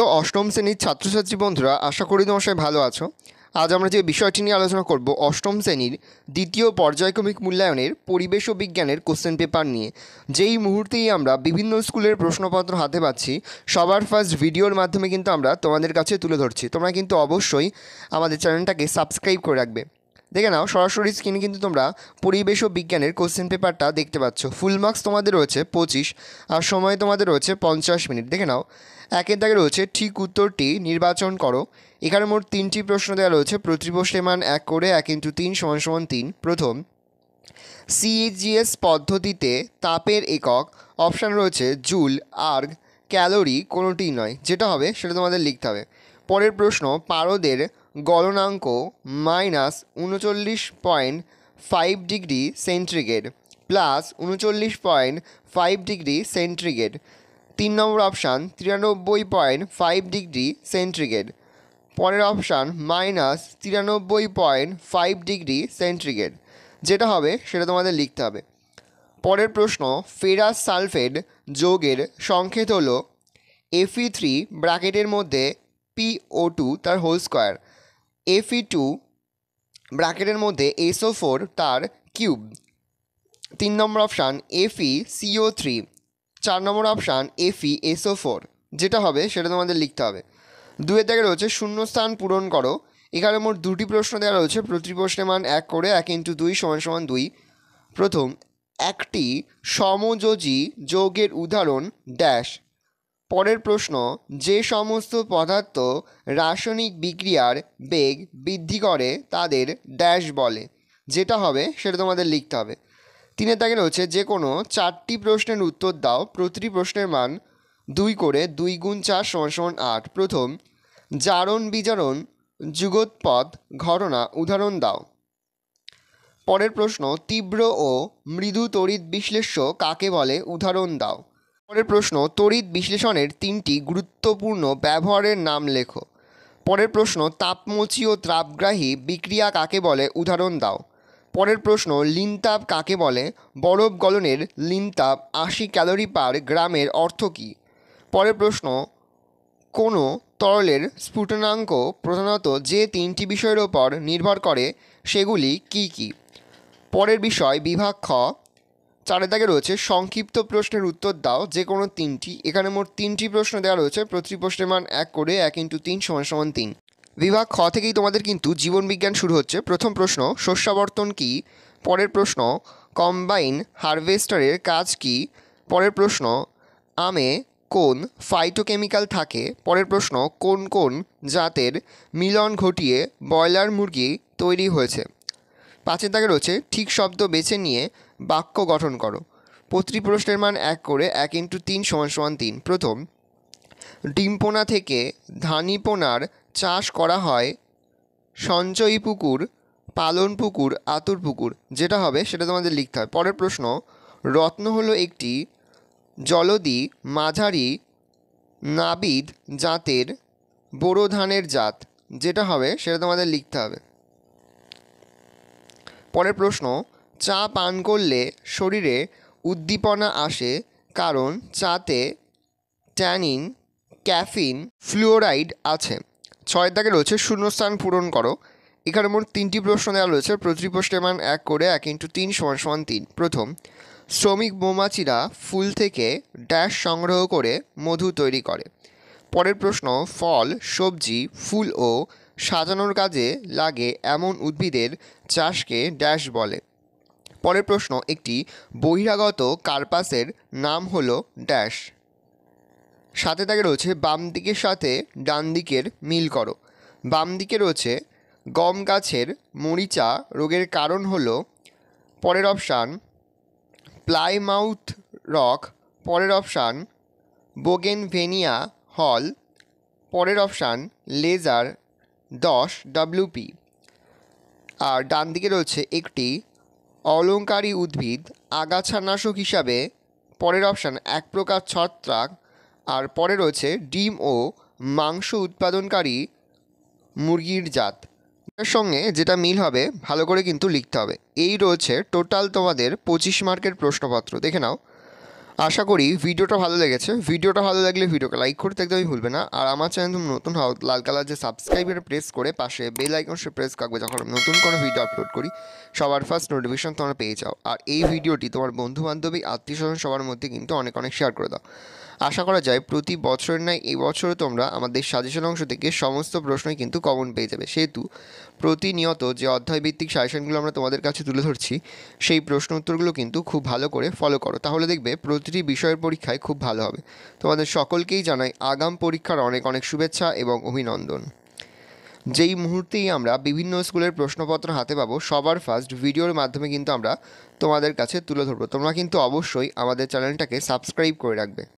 প্রিয় অষ্টম শ্রেণির ছাত্রছাত্রী বন্ধুরা, আশা করি তোমার ভালো আছো। আজ আমরা যে বিষয়টি নিয়ে আলোচনা করব, অষ্টম শ্রেণির দ্বিতীয় পর্যায়ক্রমিক মূল্যায়নের পরিবেশ ও বিজ্ঞানের কোশ্চেন পেপার নিয়ে। যেই মুহূর্তেই আমরা বিভিন্ন স্কুলের প্রশ্নপত্র হাতে পাচ্ছি, সবার ফার্স্ট ভিডিওর মাধ্যমে কিন্তু আমরা তোমাদের কাছে তুলে ধরছি। তোমরা কিন্তু অবশ্যই আমাদের চ্যানেলটাকে সাবস্ক্রাইব করে রাখবে। দেখে নাও, সরাসরি স্ক্রিনে কিন্তু তোমরা পরিবেশ ও বিজ্ঞানের কোশ্চেন পেপারটা দেখতে পাচ্ছ। ফুল মার্কস তোমাদের রয়েছে পঁচিশ, আর সময় তোমাদের রয়েছে পঞ্চাশ মিনিট। দেখে নাও, একের দাগে রয়েছে ঠিক উত্তরটি, নির্বাচন করো। এখানে মোট তিনটি প্রশ্ন দেওয়া রয়েছে প্রতি প্রশ্নের মান এক করে এক ইন্টু তিন সমান সমান তিন। প্রথম সিএইচজিএস পদ্ধতিতে তাপের একক অপশান রয়েছে জুল, আর্গ, ক্যালোরি কোনোটিই নয়। যেটা হবে সেটা তোমাদের লিখতে হবে। পরের প্রশ্ন, পারদের গলনাঙ্ক মাইনাস উনচল্লিশ point five degree centigrade plus উনচল্লিশ পয়েন্ট ফাইভ ডিগ্রি সেন্ট্রিগেড তিন নম্বর অপশান, তিরানব্বই পয়েন্ট ফাইভ ডিগ্রি সেন্ট্রিগেড পরের অপশান, মাইনাস তিরানব্বই পয়েন্ট ফাইভ ডিগ্রি সেন্ট্রিগেড যেটা হবে, সেটা তোমাদের লিখতে হবে। পরের প্রশ্ন, ফেরাস সালফেট যোগের সংকেত হলো এফি থ্রি ব্র্যাকেটের মধ্যে পিও টু তার whole square F E two ব্র্যাকেটের মধ্যে এসও ফোর তার কিউব তিন নম্বর option F E C O three চার নম্বর option F E S O four যেটা হবে, সেটা তোমাদের লিখতে হবে। দুয়ের দাগে রয়েছে শূন্যস্থান পূরণ করো। এখানে মোট দুটি প্রশ্ন দেওয়া রয়েছে, প্রতি প্রশ্নের মান এক করে, এক ইন্টু দুই সমান সমান দুই। প্রথম, একটি সমযোজী যৌগের উদাহরণ ড্যাশ পরের প্রশ্ন, যে সমস্ত পদার্থ রাসায়নিক বিক্রিয়ার বেগ বৃদ্ধি করে তাদের ড্যাশ বলে, যেটা হবে সেটা তোমাদের লিখতে হবে। তিনের দাগে রয়েছে, যে কোনো চারটি প্রশ্নের উত্তর দাও, প্রতিটি প্রশ্নের মান দুই করে দুই গুণ চার সমান সমান আট। প্রথম, জারণ বিজারণ যুগোৎপদ ঘটনা উদাহরণ দাও। পরের প্রশ্ন, তীব্র ও মৃদু তড়িৎ বিশ্লেষ্য কাকে বলে? উদাহরণ দাও। পরের প্রশ্ন, তড়িৎ বিশ্লেষণের তিনটি গুরুত্বপূর্ণ ব্যবহারের নাম লেখো। পরের প্রশ্ন, তাপমোচী ও তাপগ্রাহী বিক্রিয়া কাকে বলে? উদাহরণ দাও। পরের প্রশ্ন, লিনতাপ কাকে বলে? বরফ গলনের লিনতাপ আশি ক্যালোরি পার গ্রামের অর্থ কী? পরের প্রশ্ন, কোনো তরলের স্ফুটনাঙ্ক প্রধানত যে তিনটি বিষয়ের ওপর নির্ভর করে, সেগুলি কি কি? পরের বিষয়, বিভাগ খ চারের দাগে রয়েছে, সংক্ষিপ্ত প্রশ্নের উত্তর দাও, যে কোনো তিনটি। এখানে মোট তিনটি প্রশ্ন দেওয়া রয়েছে, প্রতিটি প্রশ্নের মান এক করে এক ইন্টু তিন সমান সমান তিন। বিভাগ খ থেকেই তোমাদের কিন্তু জীবন বিজ্ঞান শুরু হচ্ছে। প্রথম প্রশ্ন, শস্যাবর্তন কী? পরের প্রশ্ন, কম্বাইন হারভেস্টারের কাজ কি? পরের প্রশ্ন, আমে কোন ফাইটোকেমিক্যাল থাকে? পরের প্রশ্ন, কোন কোন জাতের মিলন ঘটিয়ে ব্রয়লার মুরগি তৈরি হয়েছে? পাঁচের দাগে রয়েছে, ঠিক শব্দ বেছে নিয়ে বাক্য গঠন করো। প্রতিটি প্রশ্নের মান এক করে এক ইন্টু তিন সমান সমান তিন। প্রথম, ডিমপোনা থেকে ধানিপোনার চাষ করা হয় সঞ্চয়ী পুকুর, পালন পুকুর, আতুর পুকুর। যেটা হবে সেটা তোমাদের লিখতে হয়। পরের প্রশ্ন, রত্ন হলো একটি জলদি মাঝারি নাবিদ জাতের বোরো ধানের জাত। যেটা হবে সেটা তোমাদের লিখতে হবে। পরের প্রশ্ন চা পান করলে শরীরে উদ্দীপনা আসে কারণ চাতে ট্যানিন, ক্যাফিন, ফ্লুওরাইড আছে। ছয় দাগে রয়েছে শূন্যস্থান পূরণ করো। এখানে মোট তিনটি প্রশ্ন দেওয়া রয়েছে। প্রতিটি প্রশ্নের মান এক করে এক ইন্টু তিন সমান সমান তিন। প্রথম, শ্রমিক মৌমাছিরা ফুল থেকে ড্যাশ সংগ্রহ করে মধু তৈরি করে। পরের প্রশ্ন, ফল, সবজি, ফুল ও সাজানোর কাজে লাগে এমন উদ্ভিদের চাষকে ড্যাশ বলে। পরের প্রশ্ন, একটি বহিরাগত কার্পাসের নাম হলো ড্যাশ। সাথে তাকে রয়েছে বাম দিকের সাথে ডান দিকের মিল করো। বাম দিকে রয়েছে গম গাছের মরিচা, রোগের কারণ হলো পরের অপশান, প্লাইমাউথ রক, পরের অপশান, বোগেনভেনিয়া হল, পরের অপশান, লেজার দশ ডাব্লিউপি আর ডান দিকে রয়েছে একটি অলংকারী উদ্ভিদ আগাছানাশক হিসাবে পরের অপশান এক প্রকার ছত্রাক, আর পরে রয়েছে ডিম ও মাংস উৎপাদনকারী মুরগির জাত। এর সঙ্গে যেটা মিল হবে, ভালো করে কিন্তু লিখতে হবে। এই রয়েছে টোটাল তোমাদের পঁচিশ মার্কের প্রশ্নপত্র। দেখে নাও। আশা করি ভিডিওটা ভালো লেগেছে। ভিডিওটা ভালো লাগলে ভিডিওকে লাইক করতে একদমই ভুলবে না। আর আমার চ্যানেল তুমি নতুন হও, লাল কালার যে সাবস্ক্রাইবার প্রেস করে পাশে বেল আইকন সে প্রেস থাকবে যখন নতুন কোনো ভিডিও আপলোড করি, সবার ফার্স্ট নোটিফিকেশন তোমরা পেয়ে যাও। আর এই ভিডিওটি তোমার বন্ধু বান্ধবী আত্মীয় স্বজন সবার মধ্যে কিন্তু অনেক অনেক শেয়ার করে দাও। আশা করা যায় প্রতি বছরের নয় এই বছরও তোমরা আমাদের সাজেশন অংশ থেকে সমস্ত প্রশ্নই কিন্তু কমন পেয়ে যাবে। সেহেতু প্রতিনিয়ত যে অধ্যায়ভিত্তিক সাজেশনগুলো আমরা তোমাদের কাছে তুলে ধরছি, সেই প্রশ্ন উত্তরগুলো কিন্তু খুব ভালো করে ফলো করো। তাহলে দেখবে প্রতিটি বিষয়ের পরীক্ষায় খুব ভালো হবে। তোমাদের সকলকেই জানাই আগাম পরীক্ষার অনেক অনেক শুভেচ্ছা এবং অভিনন্দন। যেই মুহূর্তেই আমরা বিভিন্ন স্কুলের প্রশ্নপত্র হাতে পাবো, সবার ফার্স্ট ভিডিওর মাধ্যমে কিন্তু আমরা তোমাদের কাছে তুলে ধরবো। তোমরা কিন্তু অবশ্যই আমাদের চ্যানেলটাকে সাবস্ক্রাইব করে রাখবে।